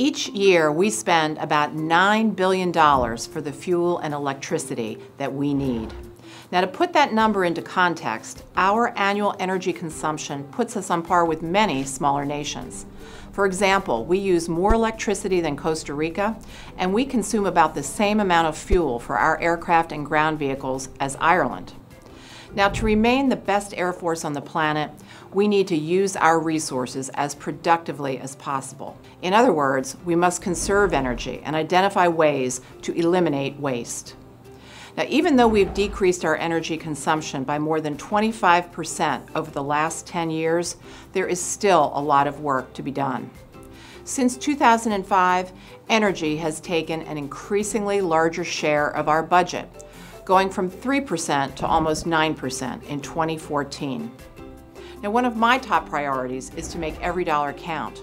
Each year, we spend about $9 billion for the fuel and electricity that we need. Now, to put that number into context, our annual energy consumption puts us on par with many smaller nations. For example, we use more electricity than Costa Rica, and we consume about the same amount of fuel for our aircraft and ground vehicles as Ireland. Now, to remain the best Air Force on the planet, we need to use our resources as productively as possible. In other words, we must conserve energy and identify ways to eliminate waste. Now, even though we've decreased our energy consumption by more than 25% over the last 10 years, there is still a lot of work to be done. Since 2005, energy has taken an increasingly larger share of our budget, going from 3% to almost 9% in 2014. Now, one of my top priorities is to make every dollar count.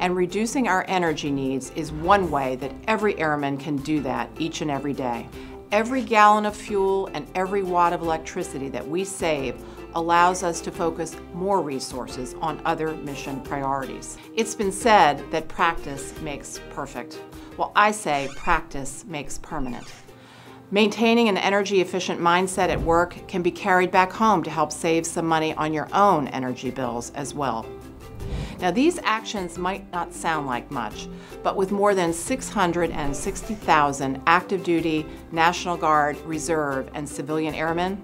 And reducing our energy needs is one way that every airman can do that each and every day. Every gallon of fuel and every watt of electricity that we save allows us to focus more resources on other mission priorities. It's been said that practice makes perfect. Well, I say practice makes permanent. Maintaining an energy efficient mindset at work can be carried back home to help save some money on your own energy bills as well. Now these actions might not sound like much, but with more than 660,000 active duty, National Guard, Reserve, and civilian airmen,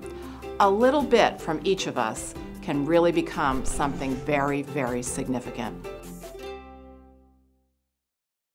a little bit from each of us can really become something very, very significant.